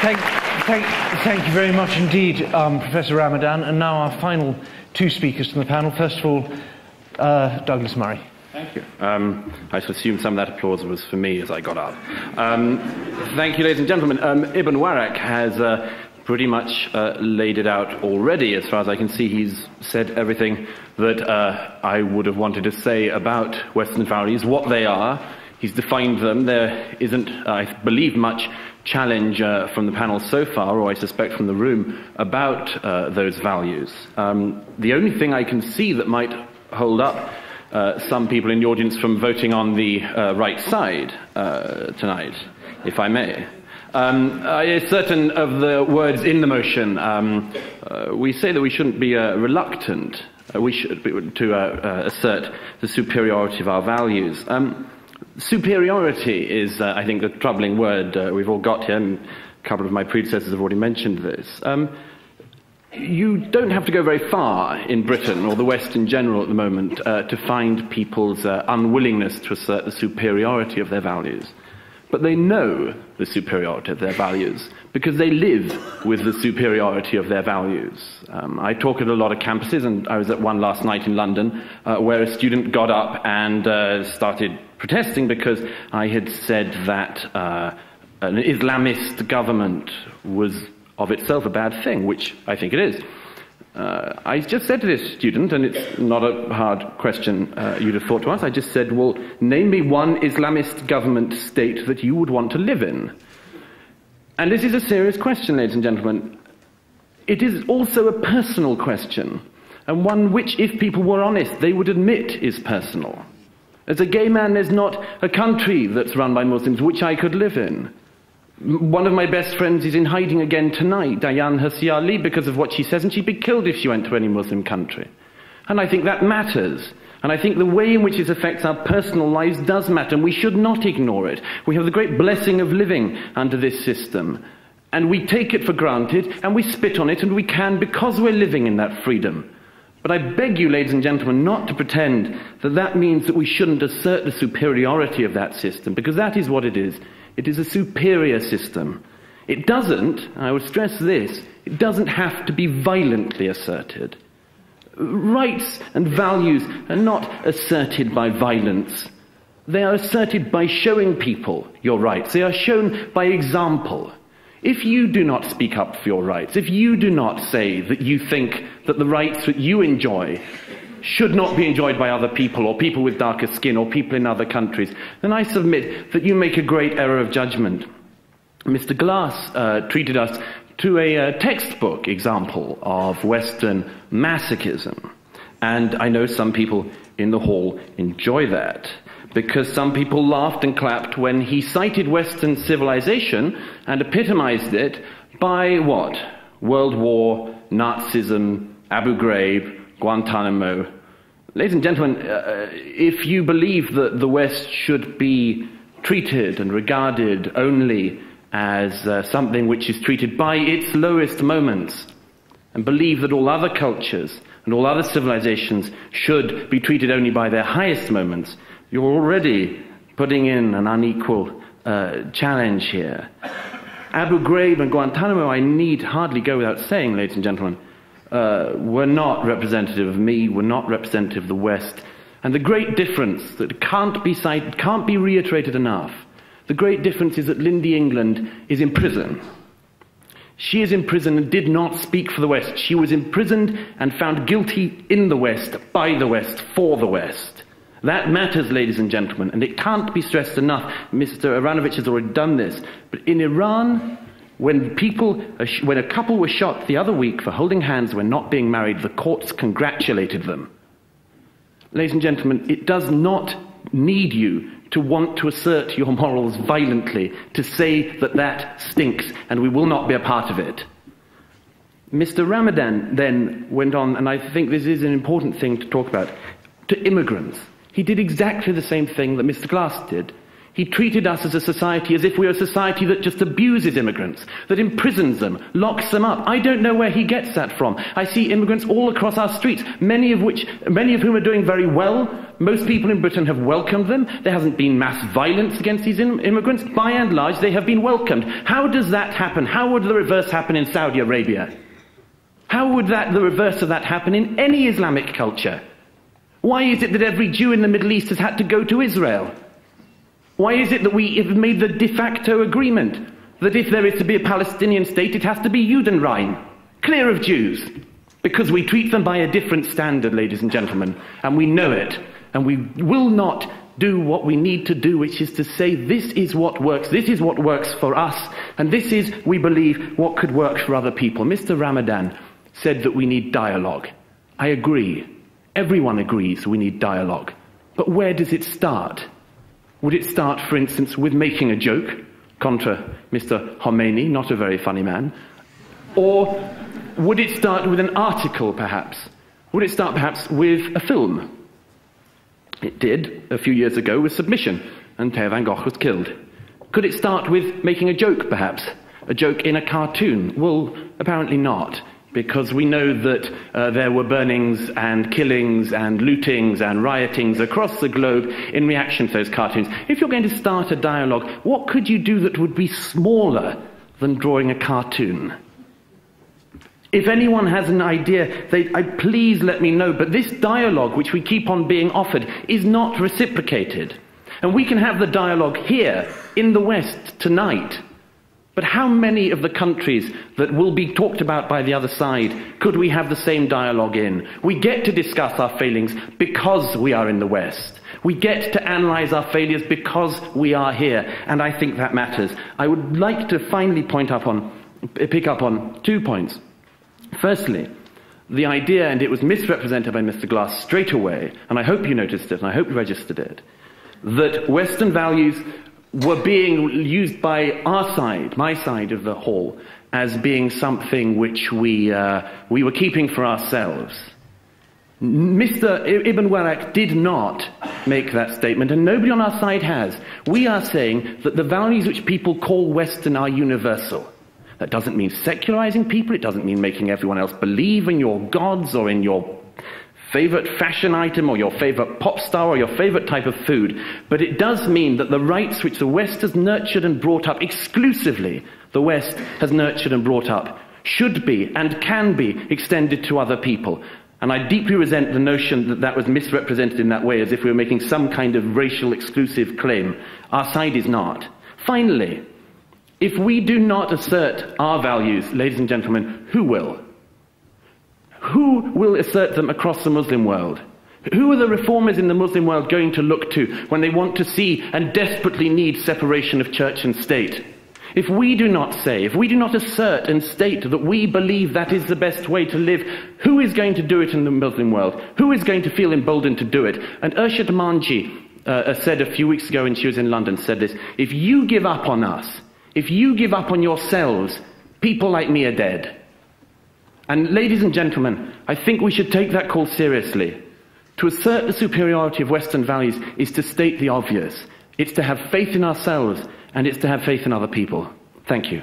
Thank, thank, thank you very much indeed, um, Professor Ramadan. And now our final two speakers from the panel. First of all, uh, Douglas Murray. Thank you. Um, I should assume some of that applause was for me as I got up. Um, thank you, ladies and gentlemen. Um, Ibn Warraq has uh, pretty much uh, laid it out already. As far as I can see, he's said everything that uh, I would have wanted to say about Western values, what they are. He's defined them. There isn't, I believe, much challenge uh, from the panel so far, or I suspect from the room, about uh, those values. Um, the only thing I can see that might hold up uh, some people in the audience from voting on the uh, right side uh, tonight, if I may. Um, uh, certain of the words in the motion, um, we say that we shouldn't be reluctant we should be, to assert the superiority of our values. Um, Superiority is, uh, I think, the troubling word uh, we've all got here, and a couple of my predecessors have already mentioned this. Um, you don't have to go very far in Britain or the West in general at the moment uh, to find people's uh, unwillingness to assert the superiority of their values. But they know the superiority of their values because they live with the superiority of their values. Um, I talk at a lot of campuses, and I was at one last night in London uh, where a student got up and uh, started protesting because I had said that uh, an Islamist government was of itself a bad thing, which I think it is. Uh, I just said to this student, and it's not a hard question uh, you'd have thought to ask, I just said, well, name me one Islamist government state that you would want to live in. And this is a serious question, ladies and gentlemen. It is also a personal question, and one which, if people were honest, they would admit is personal. As a gay man, there's not a country that's run by Muslims which I could live in. One of my best friends is in hiding again tonight, Ayaan Hirsi Ali, because of what she says, and she'd be killed if she went to any Muslim country. And I think that matters. And I think the way in which it affects our personal lives does matter, and we should not ignore it. We have the great blessing of living under this system. And we take it for granted, and we spit on it, and we can because we're living in that freedom. But I beg you, ladies and gentlemen, not to pretend that that means that we shouldn't assert the superiority of that system, because that is what it is. It is a superior system. It doesn't, I would stress this, it doesn't have to be violently asserted. Rights and values are not asserted by violence. They are asserted by showing people your rights. They are shown by example. If you do not speak up for your rights, if you do not say that you think that the rights that you enjoy should not be enjoyed by other people or people with darker skin or people in other countries, then I submit that you make a great error of judgment. Mr. Glass uh, treated us to a uh, textbook example of Western masochism. And I know some people in the hall enjoy that because some people laughed and clapped when he cited Western civilization and epitomized it by what? World War, Nazism, Abu Ghraib, Guantanamo. Ladies and gentlemen, uh, if you believe that the West should be treated and regarded only as uh, something which is treated by its lowest moments, and believe that all other cultures and all other civilizations should be treated only by their highest moments, you're already putting in an unequal uh, challenge here. Abu Ghraib and Guantanamo, I need hardly go without saying, ladies and gentlemen, uh, were not representative of me, were not representative of the West. And the great difference that can't be cited, can't be reiterated enough, the great difference is that Lynndie England is in prison. She is in prison and did not speak for the West. She was imprisoned and found guilty in the West, by the West, for the West. That matters, ladies and gentlemen, and it can't be stressed enough. Mr. Aaronovitch has already done this. But in Iran, when people, when a couple were shot the other week for holding hands when not being married, the courts congratulated them. Ladies and gentlemen, it does not need you to want to assert your morals violently, to say that that stinks and we will not be a part of it. Mr. Ramadan then went on, and I think this is an important thing to talk about, to immigrants. He did exactly the same thing that Mr. Glass did. He treated us as a society as if we were a society that just abuses immigrants, that imprisons them, locks them up. I don't know where he gets that from. I see immigrants all across our streets, many of which, many of whom are doing very well. Most people in Britain have welcomed them. There hasn't been mass violence against these immigrants. By and large, they have been welcomed. How does that happen? How would the reverse happen in Saudi Arabia? How would that, the reverse of that happen in any Islamic culture? Why is it that every Jew in the Middle East has had to go to Israel? Why is it that we have made the de facto agreement that if there is to be a Palestinian state, it has to be Judenrein, clear of Jews? Because we treat them by a different standard, ladies and gentlemen, and we know it, and we will not do what we need to do, which is to say, this is what works, this is what works for us, and this is, we believe, what could work for other people. Mr. Ramadan said that we need dialogue. I agree. Everyone agrees we need dialogue. But where does it start? Would it start, for instance, with making a joke, contra Mr. Khomeini, not a very funny man? Or would it start with an article, perhaps? Would it start, perhaps, with a film? It did, a few years ago, with Submission, and Theo van Gogh was killed. Could it start with making a joke, perhaps? A joke in a cartoon? Well, apparently not because we know that uh, there were burnings and killings and lootings and riotings across the globe in reaction to those cartoons. If you're going to start a dialogue, what could you do that would be smaller than drawing a cartoon? If anyone has an idea, they, I, please let me know. But this dialogue, which we keep on being offered, is not reciprocated. And we can have the dialogue here in the West tonight but how many of the countries that will be talked about by the other side could we have the same dialogue in? We get to discuss our failings because we are in the West. We get to analyze our failures because we are here, and I think that matters. I would like to finally point up on, pick up on two points. Firstly, the idea, and it was misrepresented by Mr. Glass straight away, and I hope you noticed it, and I hope you registered it, that Western values were being used by our side, my side of the hall, as being something which we, uh, we were keeping for ourselves. Mr. Ibn Warraq did not make that statement, and nobody on our side has. We are saying that the values which people call Western are universal. That doesn't mean secularizing people, it doesn't mean making everyone else believe in your gods or in your favorite fashion item or your favorite pop star or your favorite type of food, but it does mean that the rights which the West has nurtured and brought up exclusively, the West has nurtured and brought up, should be and can be extended to other people. And I deeply resent the notion that that was misrepresented in that way, as if we were making some kind of racial exclusive claim. Our side is not. Finally, if we do not assert our values, ladies and gentlemen, who will? Who will assert them across the Muslim world? Who are the reformers in the Muslim world going to look to when they want to see and desperately need separation of church and state? If we do not say, if we do not assert and state that we believe that is the best way to live, who is going to do it in the Muslim world? Who is going to feel emboldened to do it? And Irshad Manji uh, said a few weeks ago when she was in London, said this, if you give up on us, if you give up on yourselves, people like me are dead. And ladies and gentlemen, I think we should take that call seriously. To assert the superiority of Western values is to state the obvious. It's to have faith in ourselves and it's to have faith in other people. Thank you.